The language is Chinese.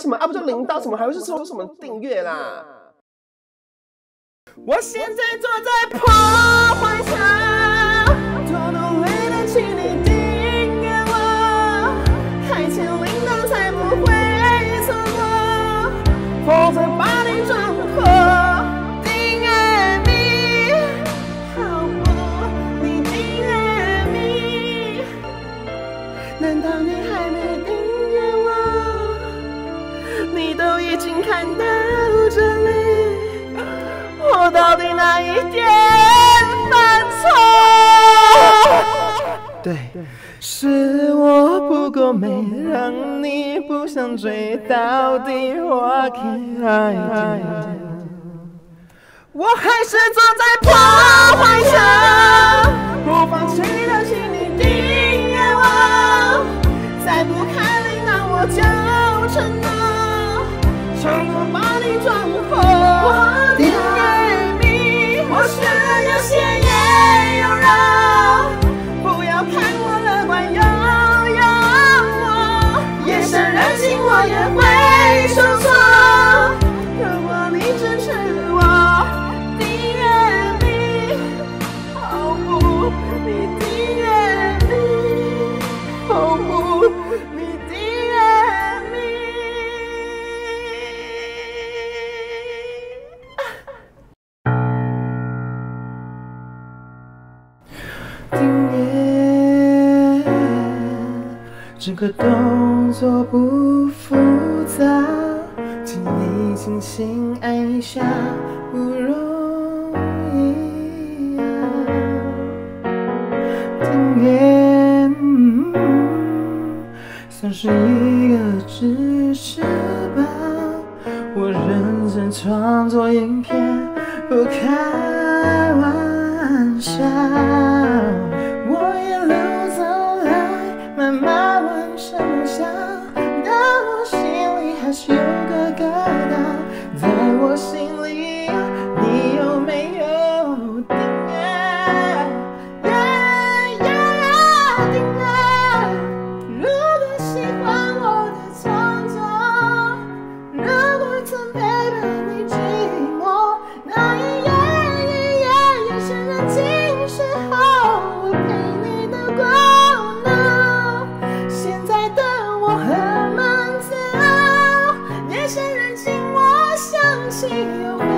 什么啊？不就铃铛什么，还会是抽什么订阅啦？我现在坐在破坏上，多努力的请你订阅我，开启铃铛才不会错过，否则那一点犯错？对，是我不够美，让你不想追。到底我该我还是坐在破坏上，不放弃的心你订阅我，再不开铃铛我就承诺，人静这个动作不复杂，请你轻轻按一下，不容易啊。订阅，嗯算是一个支持吧。我认真创作影片，不开玩笑。you.